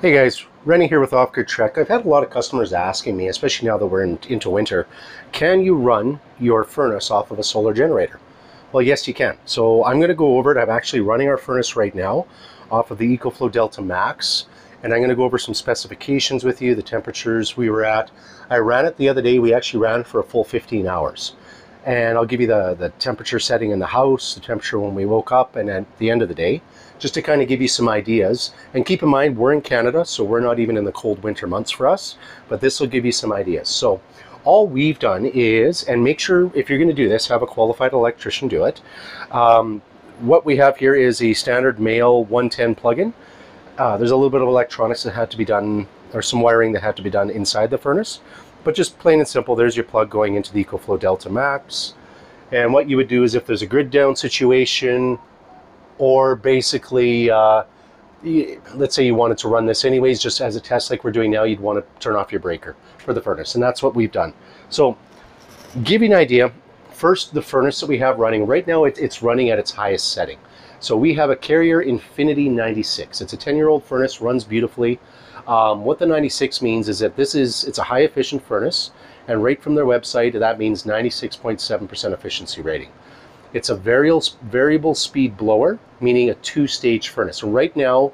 Hey guys, Rene here with Off Grid Trek. I've had a lot of customers asking me, especially now that we're in, into winter, can you run your furnace off of a solar generator? Well, yes, you can. So I'm going to go over it. I'm actually running our furnace right now off of the EcoFlow Delta Max, and I'm going to go over some specifications with you, the temperatures we were at. I ran it the other day. We actually ran for a full 15 hours. And I'll give you the, the temperature setting in the house, the temperature when we woke up, and at the end of the day just to kind of give you some ideas. And keep in mind, we're in Canada, so we're not even in the cold winter months for us, but this will give you some ideas. So all we've done is, and make sure if you're going to do this, have a qualified electrician do it. Um, what we have here is a standard male 110 plug-in. Uh, there's a little bit of electronics that had to be done, or some wiring that had to be done inside the furnace. But just plain and simple, there's your plug going into the EcoFlow Delta Max. And what you would do is if there's a grid down situation, or basically, uh, let's say you wanted to run this anyways, just as a test like we're doing now, you'd want to turn off your breaker for the furnace, and that's what we've done. So, give you an idea, first the furnace that we have running, right now it, it's running at its highest setting. So we have a Carrier Infinity 96. It's a 10-year-old furnace, runs beautifully. Um, what the 96 means is that this is, it's a high efficient furnace, and right from their website, that means 96.7% efficiency rating. It's a variable, variable speed blower, meaning a two-stage furnace. Right now,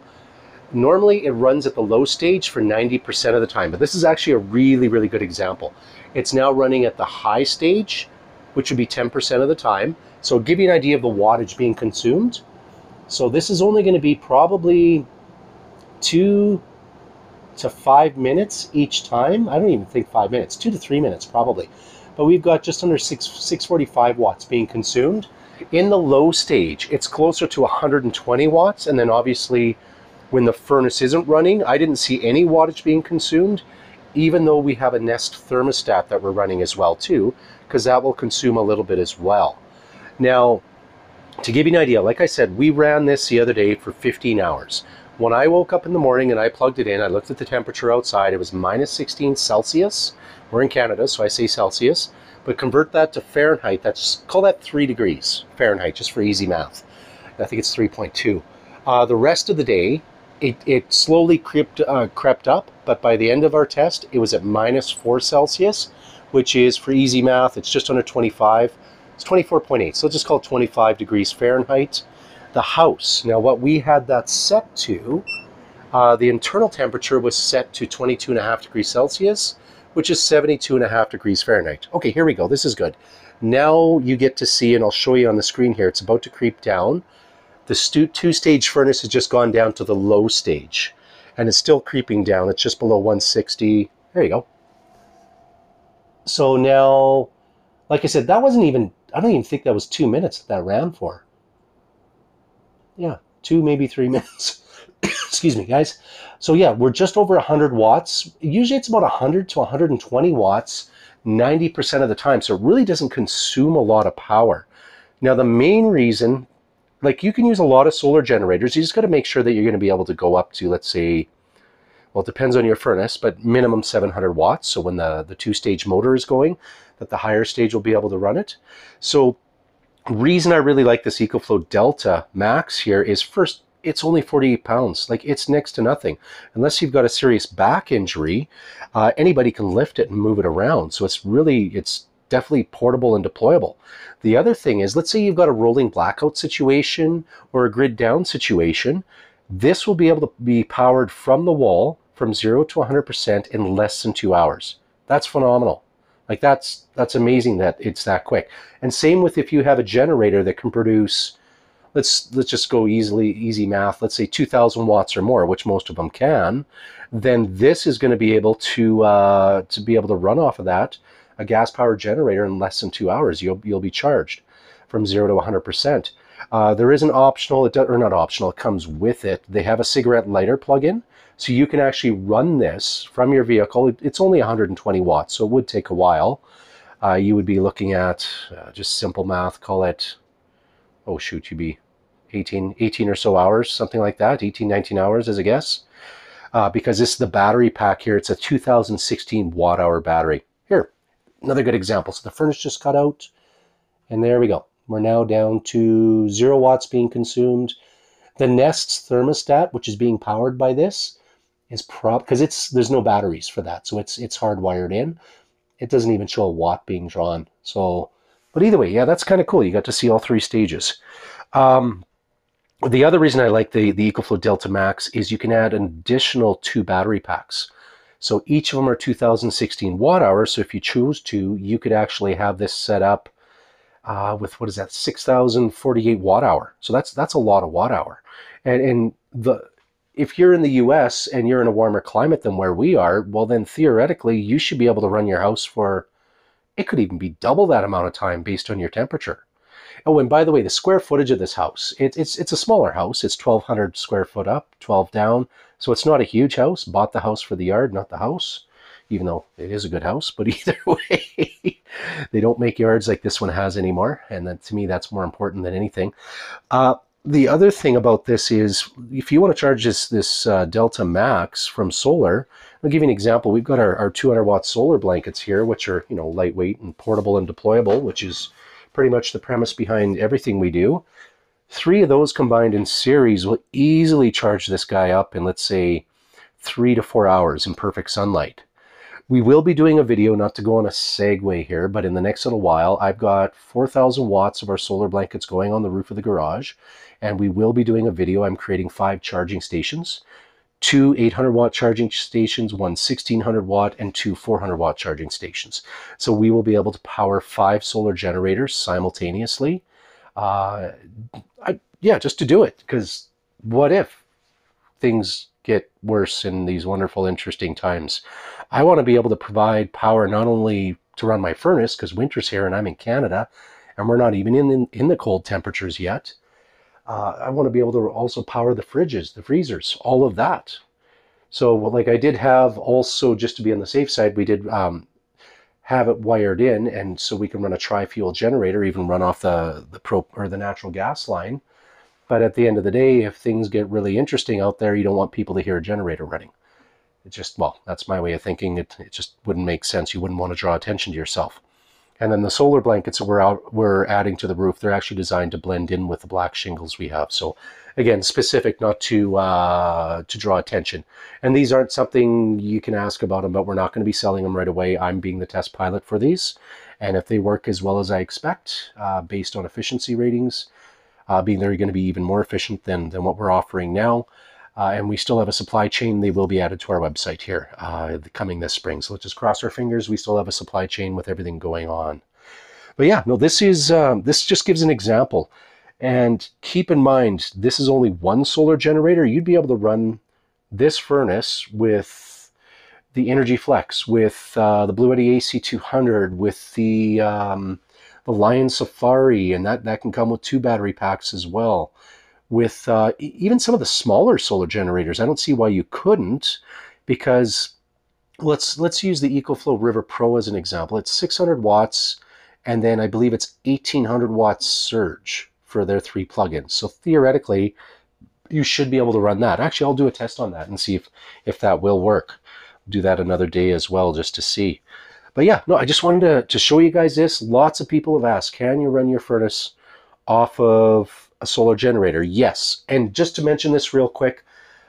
normally it runs at the low stage for 90% of the time, but this is actually a really, really good example. It's now running at the high stage, which would be 10% of the time. So give you an idea of the wattage being consumed. So this is only going to be probably two to five minutes each time. I don't even think five minutes, two to three minutes probably but we've got just under 6, 645 watts being consumed. In the low stage, it's closer to 120 watts, and then obviously when the furnace isn't running, I didn't see any wattage being consumed, even though we have a Nest thermostat that we're running as well too, because that will consume a little bit as well. Now, to give you an idea, like I said, we ran this the other day for 15 hours. When I woke up in the morning and I plugged it in, I looked at the temperature outside, it was minus 16 Celsius, we're in Canada, so I say Celsius. But convert that to Fahrenheit. That's call that three degrees Fahrenheit, just for easy math. I think it's 3.2. Uh, the rest of the day, it, it slowly crept, uh, crept up, but by the end of our test, it was at minus 4 Celsius, which is, for easy math, it's just under 25. It's 24.8, so just call it 25 degrees Fahrenheit. The house, now what we had that set to, uh, the internal temperature was set to 22.5 degrees Celsius, which is 72 and a half degrees Fahrenheit. Okay, here we go. This is good. Now you get to see, and I'll show you on the screen here, it's about to creep down. The two-stage furnace has just gone down to the low stage, and it's still creeping down. It's just below 160. There you go. So now, like I said, that wasn't even, I don't even think that was two minutes that, that ran for. Yeah, two, maybe three minutes. Excuse me, guys. So yeah, we're just over 100 watts. Usually it's about 100 to 120 watts 90% of the time. So it really doesn't consume a lot of power. Now the main reason, like you can use a lot of solar generators. You just got to make sure that you're going to be able to go up to, let's say, well, it depends on your furnace, but minimum 700 watts. So when the, the two-stage motor is going, that the higher stage will be able to run it. So reason I really like this EcoFlow Delta Max here is first, it's only 48 pounds. Like it's next to nothing. Unless you've got a serious back injury, uh, anybody can lift it and move it around. So it's really, it's definitely portable and deployable. The other thing is, let's say you've got a rolling blackout situation or a grid down situation. This will be able to be powered from the wall from zero to 100% in less than two hours. That's phenomenal. Like that's that's amazing that it's that quick. And same with if you have a generator that can produce let's let's just go easily easy math. Let's say 2000 watts or more which most of them can then this is going to be able to uh, to be able to run off of that a gas powered generator in less than two hours you'll you'll be charged from zero to 100 percent. Uh, there is an optional it does, or not optional it comes with it. They have a cigarette lighter plug-in so you can actually run this from your vehicle it's only 120 watts so it would take a while uh, you would be looking at uh, just simple math call it oh shoot you'd be 18, 18 or so hours, something like that, 18, 19 hours as a guess. Uh, because this is the battery pack here. It's a 2016 watt hour battery. Here, another good example. So the furnace just cut out, and there we go. We're now down to zero watts being consumed. The Nest's thermostat, which is being powered by this, is prob because it's there's no batteries for that, so it's it's hardwired in. It doesn't even show a watt being drawn. So, but either way, yeah, that's kind of cool. You got to see all three stages. Um, the other reason I like the the EcoFlow Delta Max is you can add an additional two battery packs. So each of them are 2016 watt hours. So if you choose to, you could actually have this set up uh, with what is that 6,048 watt hour. So that's that's a lot of watt hour. And and the if you're in the US and you're in a warmer climate than where we are, well then theoretically you should be able to run your house for it could even be double that amount of time based on your temperature. Oh, and by the way, the square footage of this house, it, it's it's a smaller house. It's 1,200 square foot up, 12 down. So it's not a huge house. Bought the house for the yard, not the house even though it is a good house. But either way, they don't make yards like this one has anymore. And then to me, that's more important than anything. Uh, the other thing about this is if you want to charge this, this uh, Delta Max from solar, I'll give you an example. We've got our, our 200 watt solar blankets here, which are, you know, lightweight and portable and deployable, which is pretty much the premise behind everything we do. Three of those combined in series will easily charge this guy up in, let's say, three to four hours in perfect sunlight. We will be doing a video, not to go on a segue here, but in the next little while, I've got 4,000 watts of our solar blankets going on the roof of the garage, and we will be doing a video. I'm creating five charging stations, two 800 watt charging stations, one 1600 watt, and two 400 watt charging stations. So we will be able to power five solar generators simultaneously. Uh, I, yeah, just to do it, because what if things get worse in these wonderful, interesting times. I want to be able to provide power not only to run my furnace, because winter's here and I'm in Canada, and we're not even in, in, in the cold temperatures yet. Uh, I want to be able to also power the fridges, the freezers, all of that. So, like I did have also, just to be on the safe side, we did um, have it wired in, and so we can run a tri-fuel generator, even run off the the pro or the natural gas line. But at the end of the day, if things get really interesting out there, you don't want people to hear a generator running. It just, well, that's my way of thinking. It, it just wouldn't make sense. You wouldn't want to draw attention to yourself. And then the solar blankets that we're, out, we're adding to the roof, they're actually designed to blend in with the black shingles we have. So again, specific, not to uh, to draw attention. And these aren't something you can ask about them, but we're not going to be selling them right away. I'm being the test pilot for these. And if they work as well as I expect, uh, based on efficiency ratings, uh, being they're going to be even more efficient than, than what we're offering now. Uh, and we still have a supply chain. They will be added to our website here uh, coming this spring. So let's just cross our fingers. We still have a supply chain with everything going on. But yeah, no, this is um, this just gives an example. And keep in mind, this is only one solar generator. You'd be able to run this furnace with the Inergy Flex, with uh, the Bluetti AC200, with the um, the Lion Safari, and that, that can come with two battery packs as well. With uh, even some of the smaller solar generators, I don't see why you couldn't, because let's let's use the EcoFlow River Pro as an example. It's 600 watts, and then I believe it's 1800 watts surge for their three plugins. So theoretically, you should be able to run that. Actually, I'll do a test on that and see if if that will work. Do that another day as well, just to see. But yeah, no, I just wanted to, to show you guys this. Lots of people have asked, can you run your furnace off of a solar generator? Yes. And just to mention this real quick,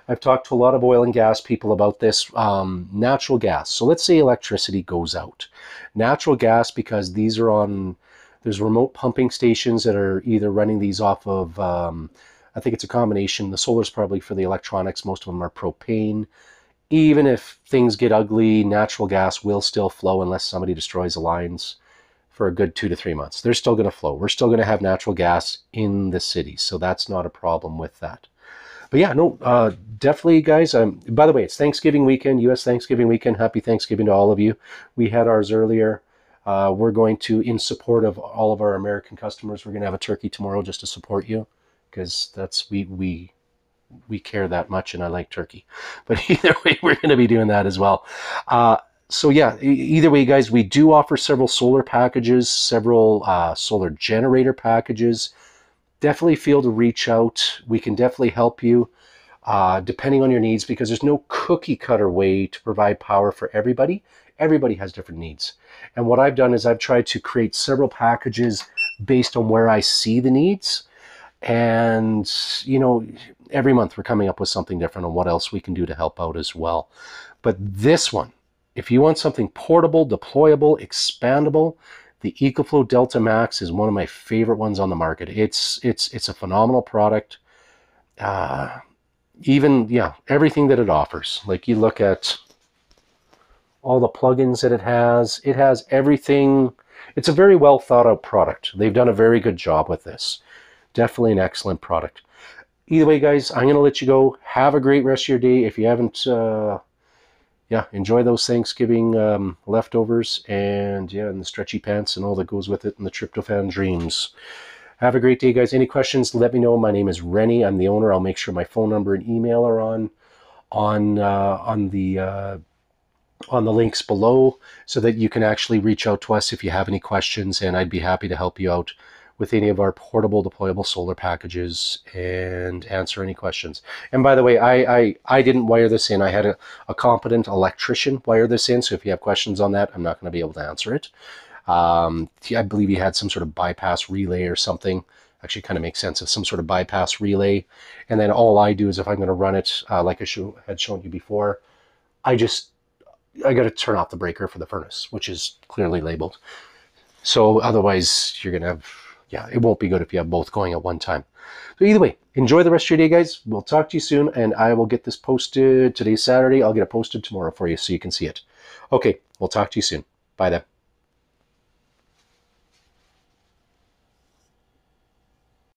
I've talked to a lot of oil and gas people about this. Um, natural gas. So let's say electricity goes out. Natural gas, because these are on, there's remote pumping stations that are either running these off of, um, I think it's a combination. The solar's probably for the electronics. Most of them are propane even if things get ugly, natural gas will still flow unless somebody destroys the lines for a good two to three months. They're still going to flow. We're still going to have natural gas in the city, so that's not a problem with that. But yeah, no, uh, definitely, guys. Um, by the way, it's Thanksgiving weekend, U.S. Thanksgiving weekend. Happy Thanksgiving to all of you. We had ours earlier. Uh, we're going to, in support of all of our American customers, we're going to have a turkey tomorrow just to support you, because that's we we we care that much and I like turkey. But either way, we're going to be doing that as well. Uh, so yeah, either way, guys, we do offer several solar packages, several uh, solar generator packages. Definitely feel to reach out. We can definitely help you uh, depending on your needs because there's no cookie cutter way to provide power for everybody. Everybody has different needs. And what I've done is I've tried to create several packages based on where I see the needs And, you know, every month we're coming up with something different on what else we can do to help out as well. But this one, if you want something portable, deployable, expandable, the EcoFlow Delta Max is one of my favorite ones on the market. It's it's it's a phenomenal product. Uh, even yeah, everything that it offers. Like you look at all the plugins that it has. It has everything. It's a very well thought out product. They've done a very good job with this. Definitely an excellent product. Either way, guys, I'm going to let you go. Have a great rest of your day. If you haven't, uh, yeah, enjoy those Thanksgiving um, leftovers and yeah, and the stretchy pants and all that goes with it and the tryptophan dreams. Have a great day, guys. Any questions, let me know. My name is Rene. I'm the owner. I'll make sure my phone number and email are on on uh, on the uh, on the links below so that you can actually reach out to us if you have any questions and I'd be happy to help you out with any of our portable deployable solar packages and answer any questions. And by the way, I, I, I didn't wire this in. I had a, a competent electrician wire this in. So if you have questions on that, I'm not going to be able to answer it. Um, I believe he had some sort of bypass relay or something. Actually, kind of makes sense of some sort of bypass relay. And then all I do is if I'm going to run it, uh, like I show, had shown you before, I just I got to turn off the breaker for the furnace, which is clearly labeled. So otherwise, you're going to have, yeah, it won't be good if you have both going at one time. So either way, enjoy the rest of your day, guys. We'll talk to you soon, and I will get this posted. Today's Saturday. I'll get it posted tomorrow for you so you can see it. Okay, we'll talk to you soon. Bye then.